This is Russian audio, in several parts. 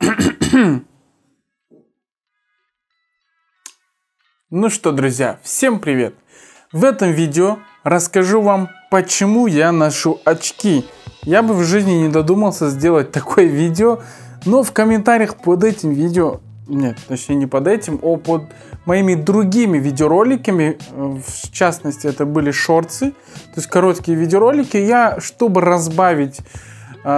Ну что, друзья, всем привет! В этом видео расскажу вам, почему я ношу очки. Я бы в жизни не додумался сделать такое видео, но в комментариях под этим видео, нет, точнее не под этим, а под моими другими видеороликами, э, в частности это были шорты, то есть короткие видеоролики, я, чтобы разбавить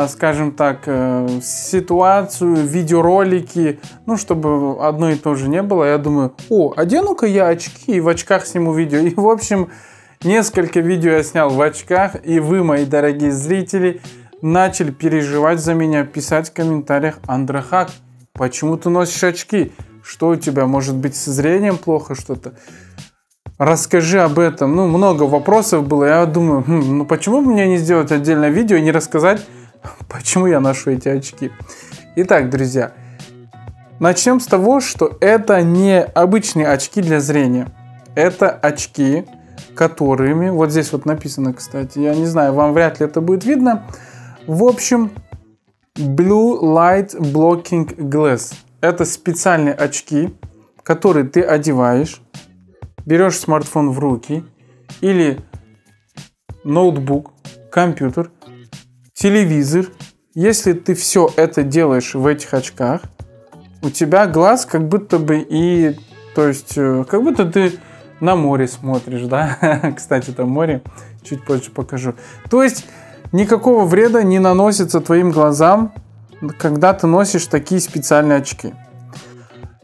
скажем так, э, ситуацию, видеоролики, ну, чтобы одно и то же не было. Я думаю, о, одену-ка я очки и в очках сниму видео. И, в общем, несколько видео я снял в очках, и вы, мои дорогие зрители, начали переживать за меня, писать в комментариях, Андрахак, почему ты носишь очки? Что у тебя, может быть, со зрением плохо что-то? Расскажи об этом. Ну, много вопросов было. Я думаю, хм, ну почему бы мне не сделать отдельное видео и не рассказать Почему я ношу эти очки? Итак, друзья, начнем с того, что это не обычные очки для зрения. Это очки, которыми, вот здесь вот написано, кстати, я не знаю, вам вряд ли это будет видно. В общем, Blue Light Blocking Glass. Это специальные очки, которые ты одеваешь, берешь смартфон в руки или ноутбук, компьютер – телевизор, если ты все это делаешь в этих очках, у тебя глаз как будто бы и, то есть, э, как будто ты на море смотришь, да? Кстати, там море, чуть позже покажу. То есть, никакого вреда не наносится твоим глазам, когда ты носишь такие специальные очки.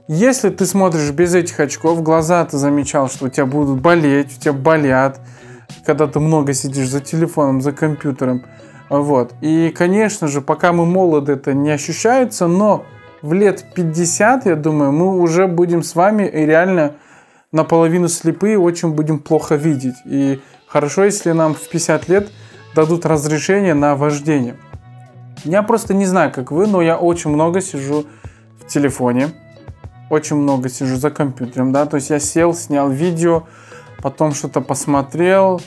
Если ты смотришь без этих очков, глаза ты замечал, что у тебя будут болеть, у тебя болят, когда ты много сидишь за телефоном, за компьютером. Вот. И, конечно же, пока мы молоды, это не ощущается, но в лет 50, я думаю, мы уже будем с вами и реально наполовину слепые, очень будем плохо видеть. И хорошо, если нам в 50 лет дадут разрешение на вождение. Я просто не знаю, как вы, но я очень много сижу в телефоне, очень много сижу за компьютером, да, то есть я сел, снял видео, потом что-то посмотрел,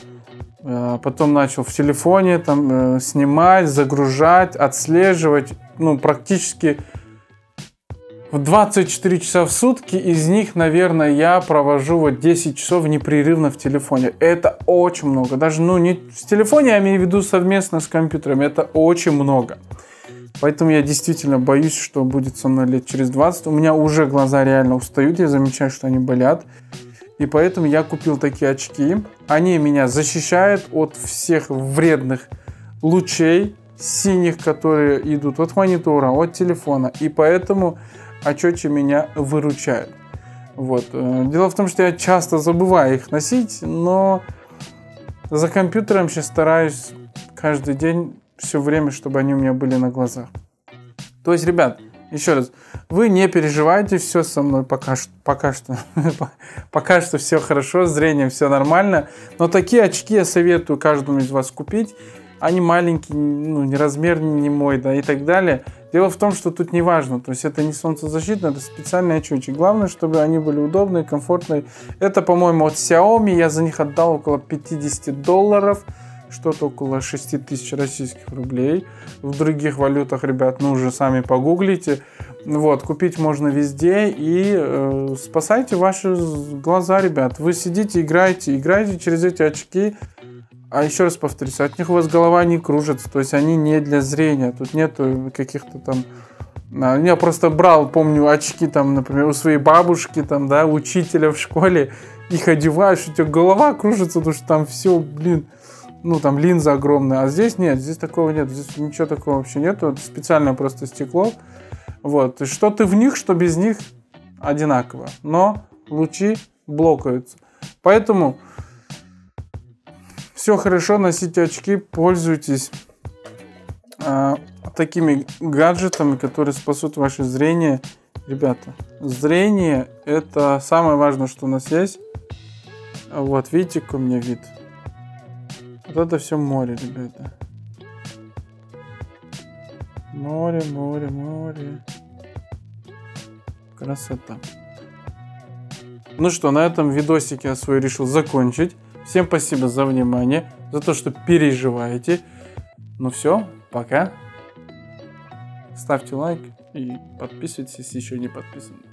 потом начал в телефоне там э, снимать, загружать, отслеживать. Ну, практически в 24 часа в сутки, из них, наверное, я провожу вот 10 часов непрерывно в телефоне. Это очень много. Даже, ну, не в телефоне, я имею в виду совместно с компьютером. Это очень много. Поэтому я действительно боюсь, что будет со мной лет через 20. У меня уже глаза реально устают, я замечаю, что они болят. И поэтому я купил такие очки. Они меня защищают от всех вредных лучей синих, которые идут от монитора, от телефона. И поэтому очечи меня выручают. Вот. Э, дело в том, что я часто забываю их носить, но за компьютером сейчас стараюсь каждый день все время, чтобы они у меня были на глазах. То есть, ребят, еще раз, вы не переживайте, все со мной пока, пока что, пока что все хорошо, с зрением все нормально. Но такие очки я советую каждому из вас купить. Они маленькие, ну, не размер не мой, да, и так далее. Дело в том, что тут не важно, то есть это не солнцезащитно, это специальные очки. Главное, чтобы они были удобные, комфортные. Это, по-моему, от Xiaomi, я за них отдал около 50 долларов что-то около 6 тысяч российских рублей. В других валютах, ребят, ну уже сами погуглите. Вот, купить можно везде и э, спасайте ваши глаза, ребят. Вы сидите, играете, играете через эти очки. А еще раз повторюсь, от них у вас голова не кружится, то есть они не для зрения. Тут нету каких-то там а, я просто брал, помню, очки там, например, у своей бабушки, там, да, учителя в школе, их одеваешь, у тебя голова кружится, потому что там все, блин, ну, там линза огромная, а здесь нет, здесь такого нет, здесь ничего такого вообще нету, это специальное просто стекло. Вот, и что ты в них, что без них одинаково, но лучи блокаются. Поэтому все хорошо, носите очки, пользуйтесь э, такими гаджетами, которые спасут ваше зрение. Ребята, зрение это самое важное, что у нас есть. Вот, видите, какой у меня вид? Вот это все море, ребята. Море, море, море. Красота. Ну что, на этом видосик я свой решил закончить. Всем спасибо за внимание, за то, что переживаете. Ну все, пока. ставьте лайк и подписывайтесь, если еще не подписаны.